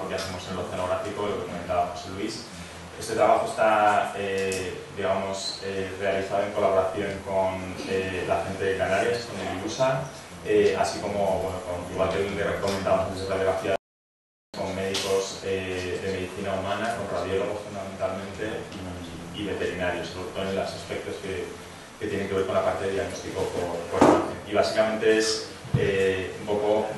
trabajo que hacemos en el oceanográfico, lo que comentaba José Luis. Este trabajo está, eh, digamos, eh, realizado en colaboración con eh, la gente de Canarias, con el IUSA, eh, así como, bueno, con, igual que el que comentábamos antes de radiografía, con médicos eh, de medicina humana, con radiólogos fundamentalmente y, y, veterinarios, sobre todo en los aspectos que, que, tienen que ver con la parte de diagnóstico por, por. Y básicamente es eh,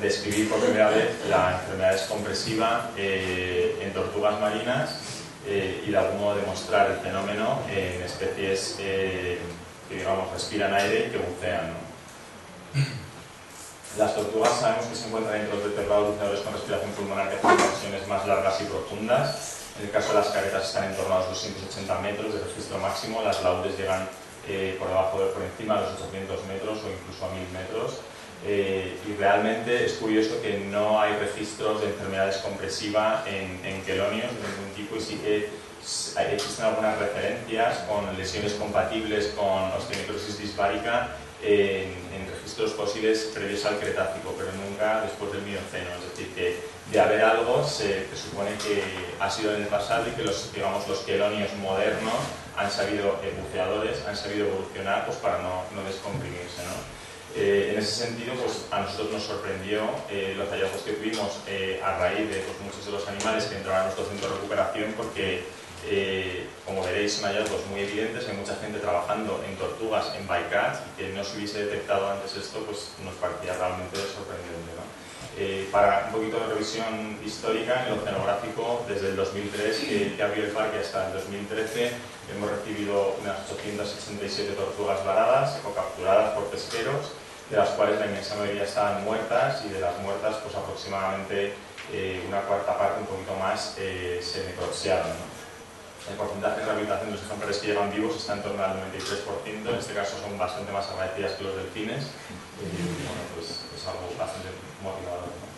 describir por primera vez la enfermedad descompresiva eh, en tortugas marinas eh, y de algún modo demostrar el fenómeno en especies eh, que digamos respiran aire y que bucean. ¿no? Las tortugas sabemos que se encuentran entre los vertebrados buceadores con respiración pulmonar que hacen versiones más largas y profundas. En el caso de las caretas están en torno a los 280 metros de registro máximo, las laudes llegan eh, por debajo de, por encima de los 800 metros o incluso a 1000 metros. Eh, y realmente es curioso que no hay registros de enfermedad descompresiva en, en quelonios de ningún tipo y sí que existen algunas referencias con lesiones compatibles con osteonecrosis disbárica en, en, registros fósiles previos al Cretácico, pero nunca después del Mioceno. Es decir, que de haber algo se, se supone que ha sido en el pasado y que los, digamos, los quelonios modernos han sabido, eh, buceadores, han sabido evolucionar pues, para no, no descomprimirse. ¿no? Eh, en ese sentido, pues a nosotros nos sorprendió eh, los hallazgos que tuvimos eh, a raíz de pues, muchos de los animales que entraron a nuestro centro de recuperación, porque, eh, como veréis, son hallazgos muy evidentes. Hay mucha gente trabajando en tortugas, en bycatch, y que no se hubiese detectado antes esto, pues nos parecía realmente sorprendente. para un poquito de revisión histórica, en el oceanográfico, desde el 2003 que, que abrió el parque hasta el 2013, hemos recibido unas 887 tortugas varadas o capturadas por pesqueros de las cuales la inmensa mayoría estaban muertas y de las muertas pues aproximadamente eh, una cuarta parte, un poquito más, eh, se necropsiaron. ¿no? El porcentaje de rehabilitación de los ejemplares que llegan vivos está en torno al 93%, en este caso son bastante más agradecidas que los delfines, y bueno, pues es algo bastante motivador. ¿no?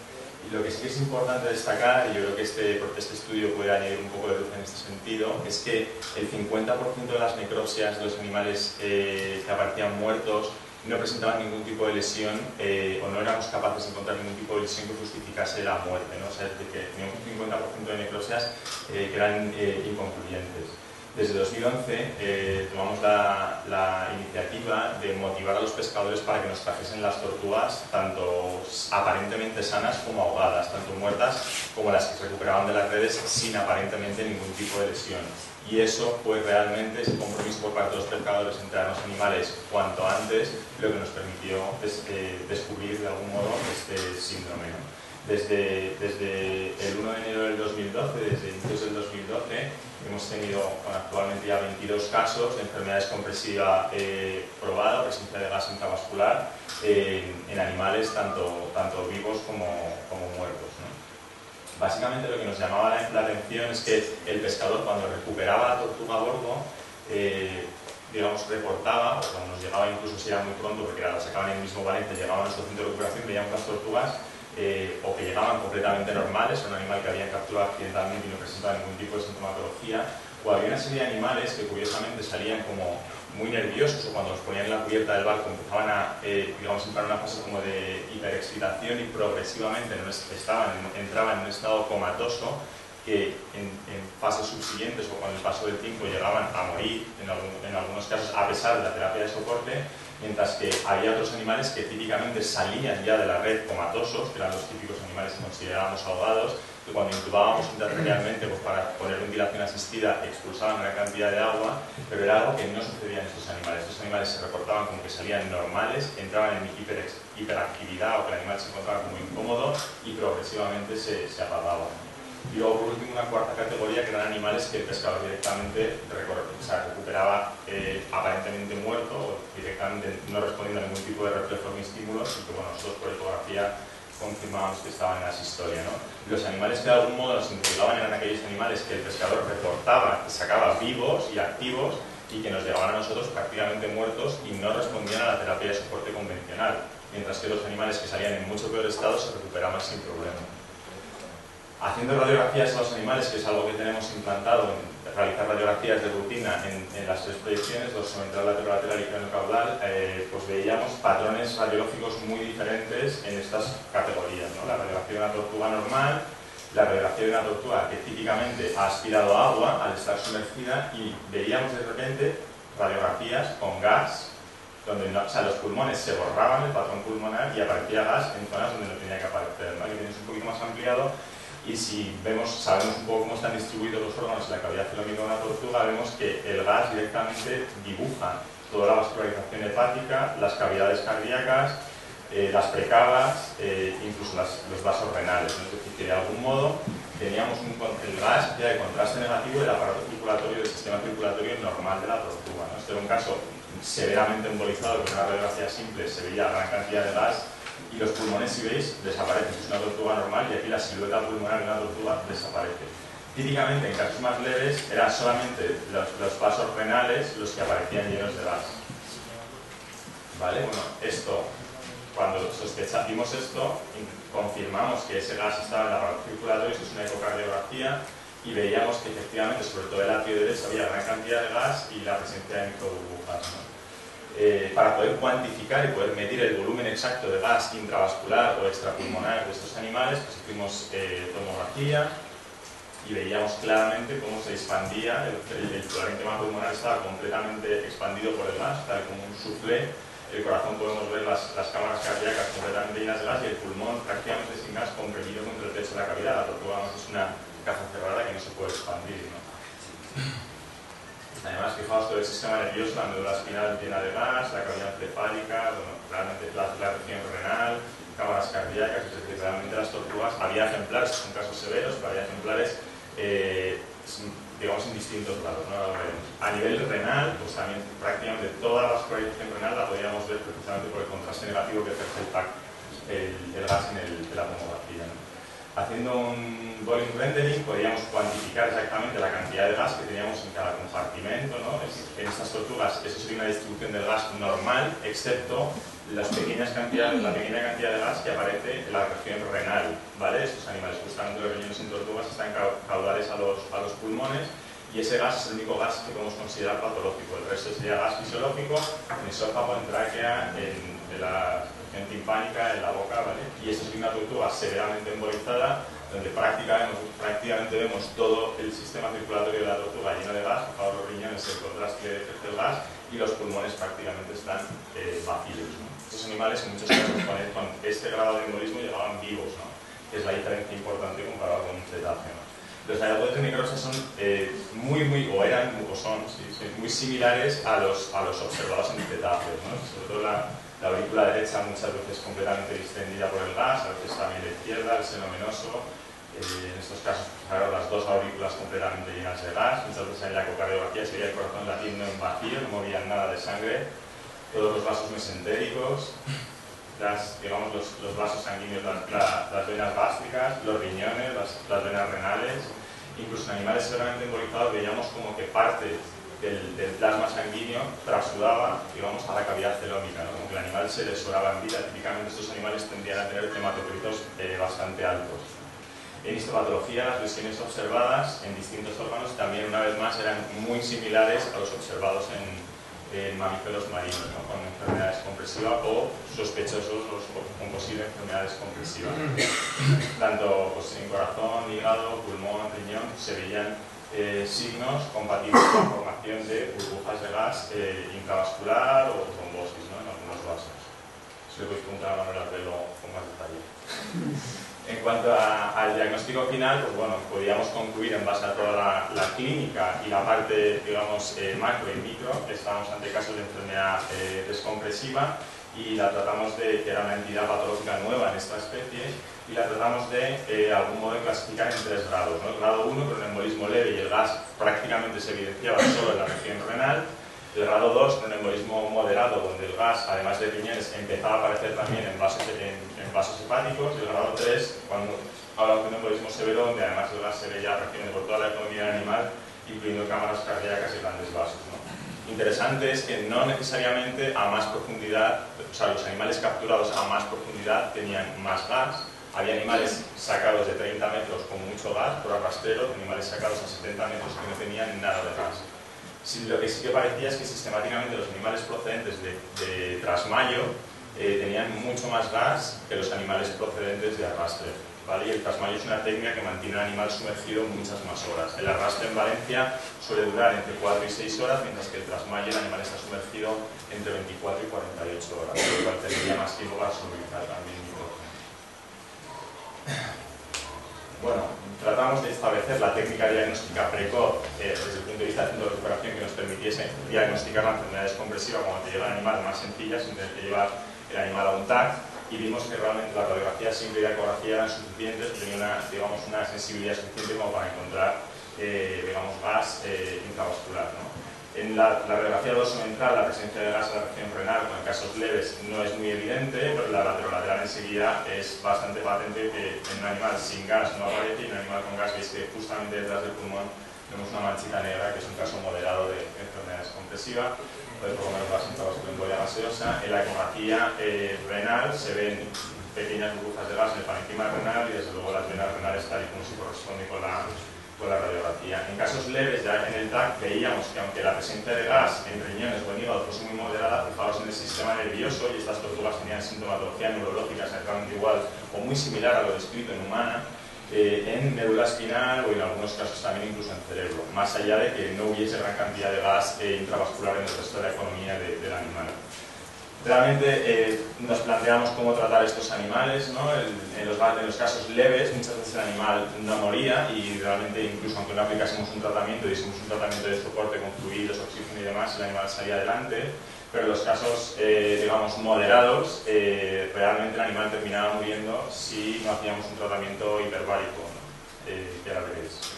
Y lo que sí que es importante destacar, y yo creo que este, este estudio puede añadir un poco de luz en este sentido, es que el 50% de las necropsias de los animales eh, que aparecían muertos no presentaban ningún tipo de lesión eh, o no éramos capaces de encontrar ningún tipo de lesión que justificase la muerte. ¿no? O sea, es que teníamos un 50% de necropsias eh, que eran eh, inconcluyentes. Desde 2011 eh, tomamos la, motivar a los pescadores para que nos trajesen las tortugas, tanto aparentemente sanas como ahogadas, tanto muertas como las que se recuperaban de las redes sin aparentemente ningún tipo de lesión y eso fue realmente ese compromiso por parte de los pescadores entre los animales cuanto antes lo que nos permitió des, eh, descubrir de algún modo este síndrome. Desde, el 1 de enero del 2012, desde inicios del 2012, hemos tenido actualmente ya 22 casos de enfermedad descompresiva eh, probada, presencia de gas intravascular en animales tanto, vivos como, muertos. Básicamente lo que nos llamaba la, atención es que el pescador cuando recuperaba la tortuga a bordo, eh, digamos, reportaba, o cuando nos llegaba incluso si era muy pronto, porque la sacaban en el mismo Valencia, llegaban a nuestro centro de recuperación, veíamos las tortugas eh, o que llegaban completamente normales, un animal que habían capturado accidentalmente y no presentaba ningún tipo de sintomatología, o había una serie de animales que curiosamente salían como muy nerviosos o cuando los ponían en la cubierta del barco empezaban a, eh, digamos, entrar en una fase como de hiperexcitación y progresivamente estaban, entraban en un estado comatoso que en, en, fases subsiguientes o con el paso del tiempo llegaban a morir en, algún, en, algunos casos a pesar de la terapia de soporte, mientras que había otros animales que típicamente salían ya de la red comatosos, que eran los típicos animales que considerábamos ahogados, que cuando intubábamos intratraquealmente pues para poner ventilación asistida expulsaban una cantidad de agua, pero era algo que no sucedía en estos animales. Estos animales se reportaban como que salían normales, entraban en hiper, hiperactividad o que el animal se encontraba como incómodo y progresivamente se, se apagaba. Y luego, por último, una cuarta categoría que eran animales que el pescador directamente recuperaba eh, aparentemente muerto o directamente no respondiendo a ningún tipo de reflejo ni estímulos y que bueno, nosotros por ecografía confirmábamos que estaban en la historia. ¿no? Los animales que de algún modo nos intrigaban eran aquellos animales que el pescador reportaba, que sacaba vivos y activos y que nos llegaban a nosotros prácticamente muertos y no respondían a la terapia de soporte convencional, mientras que los animales que salían en mucho peor estado se recuperaban sin problema. Haciendo radiografías a los animales, que es algo que tenemos implantado en realizar radiografías de rutina en, las tres proyecciones, dorsoventral, lateral, lateral y craneocaudal, eh, pues veíamos patrones radiológicos muy diferentes en estas categorías. ¿no? La radiografía de una tortuga normal, la radiografía de una tortuga que típicamente ha aspirado agua al estar sumergida y veíamos de repente radiografías con gas, donde o sea, los pulmones se borraban el patrón pulmonar y aparecía gas en zonas donde no tenía que aparecer. ¿no? tienes un poquito más ampliado y si vemos, sabemos un poco cómo están distribuidos los órganos en la cavidad celómica de una tortuga, vemos que el gas directamente dibuja toda la vascularización hepática, las cavidades cardíacas, eh, las precavas, eh, incluso los vasos renales. Es decir, que de algún modo teníamos un, el gas ya de contraste negativo del aparato circulatorio, del sistema circulatorio normal de la tortuga. ¿no? Este era un caso severamente embolizado, con una radiografía simple se veía gran cantidad de gas y los pulmones, si veis, desaparecen. Es una tortuga normal y aquí la silueta pulmonar de una tortuga desaparece. Típicamente, en casos más leves, eran solamente los, vasos renales los que aparecían llenos de gas. ¿Vale? Bueno, esto, cuando sospechamos esto, confirmamos que ese gas estaba en la aparato circulatorio, esto es una ecocardiografía, y veíamos que efectivamente, sobre todo el atrio derecho, había gran cantidad de gas y la presencia de microburbujas. Eh, para poder cuantificar y poder medir el volumen exacto de gas intravascular o extrapulmonar de estos animales, pues hicimos eh, tomografía y veíamos claramente cómo se expandía, el, el, pulmonar estaba completamente expandido por el gas, tal como un soufflé. El corazón podemos ver las, las, cámaras cardíacas completamente llenas de gas y el pulmón prácticamente sin gas comprimido contra el techo de la cavidad. La tortuga es una caja cerrada que no se puede expandir. Además, fijaos todo el sistema nervioso, la médula espinal llena de la cavidad encefálica, bueno, realmente la, la región renal, cámaras cardíacas, es decir, realmente las tortugas, había ejemplares, son casos severos, pero había ejemplares, eh, digamos, en distintos grados. ¿no? A nivel renal, pues también prácticamente toda la vascularización renal la podíamos ver precisamente por el contraste negativo que ejerce el, gas en, el, en la tomografía. Haciendo un volume rendering podríamos cuantificar exactamente la cantidad de gas que teníamos en cada compartimento. ¿no? En estas tortugas eso sería una distribución del gas normal, excepto las pequeñas cantidades, la pequeña cantidad de gas que aparece en la región renal. ¿vale? Estos animales, justamente los riñones en tortugas, están caudales a los, pulmones y ese gas es el único gas que podemos considerar patológico. El resto sería gas fisiológico en esófago, en tráquea, en, en la timpánica en la boca, ¿vale? Y esta es una tortuga severamente embolizada, donde prácticamente, vemos todo el sistema circulatorio de la tortuga lleno de gas, por los riñones, el contraste del gas, y los pulmones prácticamente están eh, vacíos. Estos animales en muchos casos con, este grado de embolismo llegaban vivos, ¿no? es la diferencia importante comparado con un cetáceo. Los aeropuertos necrosis son eh, muy, muy, o eran, o son, muy similares a los, a los observados en cetáceos, ¿no? sobre todo la, la aurícula derecha muchas veces completamente distendida por el gas, a veces también la izquierda, el seno venoso, eh, en estos casos claro, las dos aurículas completamente llenas de gas, muchas veces en la ecocardiografía sería el corazón latiendo en vacío, no movían nada de sangre, todos los vasos mesentéricos, las, digamos, los, los vasos sanguíneos, las, las, venas gástricas, los riñones, las, las venas renales, incluso en animales severamente embolizados veíamos como que parte del, plasma sanguíneo trasudaba digamos, a la cavidad celómica, como que el animal se desoraba en vida. Típicamente estos animales tendrían a tener hematocritos eh, bastante altos. En histopatología, las lesiones observadas en distintos órganos también, una vez más, eran muy similares a los observados en, mamíferos marinos, con enfermedades compresivas o sospechosos con posibles enfermedades compresivas. Tanto pues, en corazón, hígado, pulmón, riñón, se veían eh, signos compatibles con la formación de burbujas de gas eh, intravascular o trombosis ¿no? en algunos vasos. Si le podéis preguntar a Manuel Arbelo con más detalle. Cuanto al diagnóstico final, pues bueno, podríamos concluir en base a toda la, clínica y la parte, digamos, eh, macro y micro, que estábamos ante casos de enfermedad descompresiva y la tratamos de que era una entidad patológica nueva en esta especie y la tratamos de, eh, algún modo, clasificar en tres grados. ¿no? El grado 1, con un embolismo leve y el gas prácticamente se evidenciaba solo en la región renal. El grado 2, con un embolismo moderado, donde el gas, además de riñones, empezaba a aparecer también en vasos, en, vasos hepáticos. Y el grado 3, cuando hablamos de un embolismo severo, donde además el gas se veía prácticamente por toda la economía animal, incluyendo cámaras cardíacas y grandes vasos. Interesante es que no necesariamente a más profundidad, o sea, los animales capturados a más profundidad tenían más gas, Había animales sacados de 30 metros con mucho gas por arrastrero, animales sacados a 70 metros que no tenían nada de gas. Lo que sí que parecía es que sistemáticamente los animales procedentes de, trasmayo eh, tenían mucho más gas que los animales procedentes de arrastre. Y el trasmayo es una técnica que mantiene al animal sumergido muchas más horas. El arrastre en Valencia suele durar entre 4 y 6 horas, mientras que el trasmayo el animal está sumergido entre 24 y 48 horas, lo cual tendría más tiempo para solubilizar también Bueno, tratamos de establecer la técnica diagnóstica precoz eh, desde el punto de vista de centro de recuperación que nos permitiese diagnosticar la enfermedad descompresiva cuando te llega el animal más sencilla, sin tener que llevar el animal a un TAC y vimos que realmente la radiografía simple y la ecografía eran suficientes, tenía una, digamos, una sensibilidad suficiente como para encontrar eh, digamos, gas eh, intravascular. En la, la radiografía dorsoventral la presencia de gas en la región renal en casos leves no es muy evidente, pero la laterolateral enseguida es bastante patente que en un animal sin gas no aparece y en un animal con gas veis que justamente detrás del pulmón vemos una manchita negra que es un caso moderado de enfermedad descompresiva por lo menos la gaseosa. En la ecografía eh, renal se ven pequeñas burbujas de gas en el parenquima renal y desde luego las venas renales tal y como se corresponde con la, con. En casos leves, ya en el TAC, veíamos que aunque la presencia de gas en riñones o en hígado fuese muy moderada, fijaos en el sistema nervioso y estas tortugas tenían sintomatología neurológica exactamente igual o muy similar a lo descrito en humana, eh, en médula espinal o en algunos casos también incluso en cerebro, más allá de que no hubiese gran cantidad de gas eh, intravascular en el resto de la economía del animal. Realmente eh, nos planteamos cómo tratar estos animales, ¿no? en, los, casos leves muchas veces el animal no moría y realmente incluso aunque no aplicásemos un tratamiento, hicimos un tratamiento de soporte con fluidos, oxígeno y demás, el animal salía adelante pero en los casos, eh, digamos, moderados, eh, realmente el animal terminaba muriendo si no hacíamos un tratamiento hiperbárico, que ahora veréis.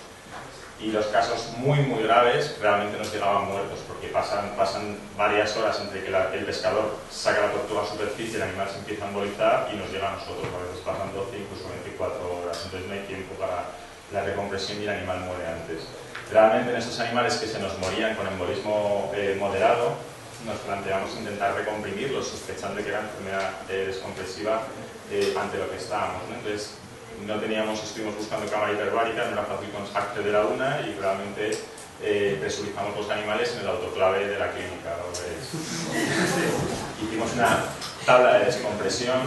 Y los casos muy, muy graves realmente nos llegaban muertos, porque pasan, pasan varias horas entre que el pescador saca la tortuga a superficie, el animal se empieza a embolizar y nos llega a nosotros, a veces pasan 12, incluso 24 horas, entonces no hay tiempo para la recompresión y el animal muere antes. Realmente en esos animales que se nos morían con embolismo moderado, nos planteamos intentar recomprimirlos sospechando que era enfermedad eh, descompresiva eh, ante lo que estábamos. Entonces, no teníamos, estuvimos buscando cámara hiperbárica, no era fácil acceder a una y realmente eh, presurizamos los animales en el autoclave de la clínica. Hicimos una tabla de descompresión,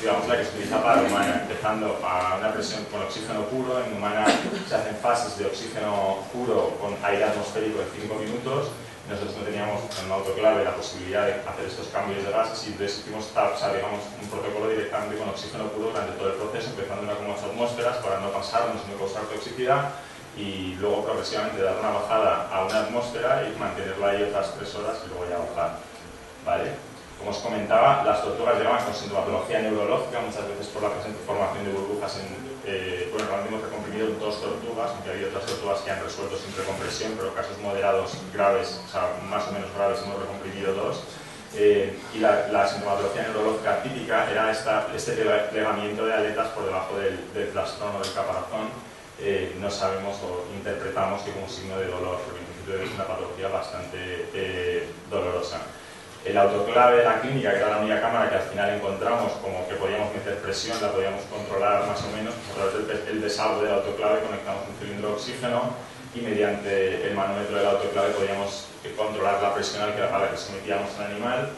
digamos la que se utiliza para la humana, empezando a una presión con oxígeno puro, en humana se hacen fases de oxígeno puro con aire atmosférico de 5 minutos, nosotros no teníamos en un autoclave la posibilidad de hacer estos cambios de gases y entonces hicimos digamos, un protocolo directamente con oxígeno puro durante todo el proceso, empezando con unas atmósferas para no pasarnos, no causar toxicidad y luego progresivamente dar una bajada a una atmósfera y mantenerla ahí otras tres horas y luego ya bajar. ¿Vale? Como os comentaba, las tortugas llevan con sintomatología neurológica, muchas veces por la presente formación de burbujas en, eh, bueno, realmente hemos recomprimido dos tortugas, aunque hay otras tortugas que han resuelto sin recompresión, pero casos moderados graves, o sea, más o menos graves, hemos recomprimido dos. Eh, y la, sintomatología neurológica típica era este plegamiento de aletas por debajo del, del o del caparazón. Eh, no sabemos o interpretamos que como signo de dolor, porque en principio es una patología bastante dolorosa el autoclave de la clínica, que era la única cámara que al final encontramos como que podíamos meter presión, la podíamos controlar más o menos, a través del desagüe del autoclave conectamos un cilindro de oxígeno y mediante el manómetro del autoclave podíamos controlar la presión a la que sometíamos al animal.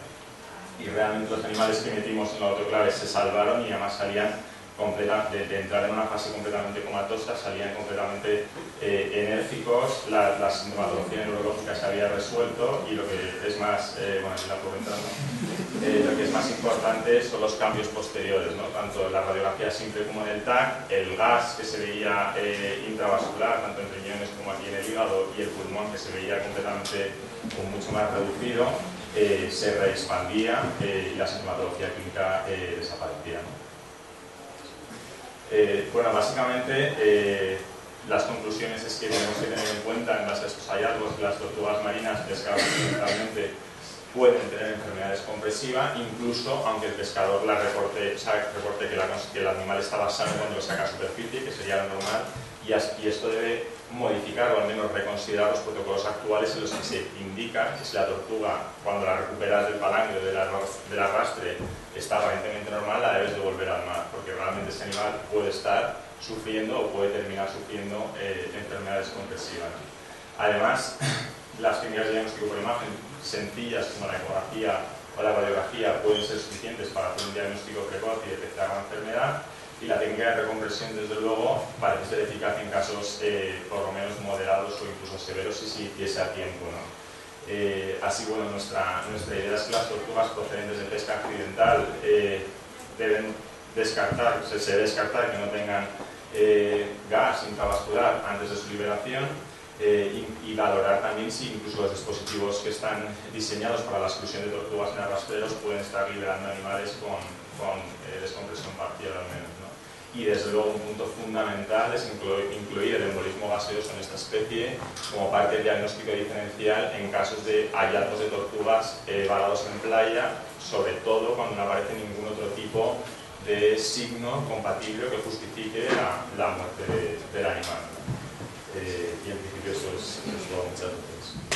Y realmente los animales que metimos en el autoclave se salvaron y además salían de, entrar en una fase completamente comatosa, salían completamente eh, enérgicos, la, la, sintomatología neurológica se había resuelto y lo que es más, eh, bueno, la eh, lo que es más importante son los cambios posteriores, ¿no? tanto en la radiografía simple como en el TAC, el gas que se veía intravascular, tanto en riñones como aquí en el hígado, y el pulmón que se veía completamente mucho más reducido, se reexpandía y la sintomatología clínica desaparecía. Eh, bueno, básicamente eh, las conclusiones es que tenemos que tener en cuenta en base a estos hallazgos que las tortugas marinas pescadas principalmente pueden tener enfermedad descompresiva, incluso aunque el pescador la reporte, reporte que, el animal estaba sano cuando lo saca superficie, que sería lo normal, y, esto debe modificar o al menos reconsiderar los protocolos actuales en los que se indica que si la tortuga, cuando la recuperas del palanque o del arrastre, está aparentemente normal, la debes devolver al mar, realmente ese animal puede estar sufriendo o puede terminar sufriendo eh, enfermedades compresivas. Además, las técnicas de diagnóstico por imagen sencillas como la ecografía o la radiografía pueden ser suficientes para hacer un diagnóstico precoz y detectar la enfermedad y la técnica de recompresión desde luego parece ser eficaz en casos eh, por lo menos moderados o incluso severos si se hiciese a tiempo. Eh, así bueno, nuestra, nuestra idea es que las tortugas procedentes de pesca accidental eh, deben descartar, se, se descartar que no tengan gas intravascular antes de su liberación eh, y, valorar también si incluso los dispositivos que están diseñados para la exclusión de tortugas en arrastreros pueden estar liberando animales con, con eh, descompresión parcial al menos. Y desde luego un punto fundamental es incluir el embolismo gaseoso en esta especie como parte del diagnóstico diferencial en casos de hallazgos de tortugas eh, varados en playa, sobre todo cuando no aparece ningún otro tipo de signo compatible que justifique la, muerte del animal. Eh, y en principio eso es, es todo. Muchas gracias.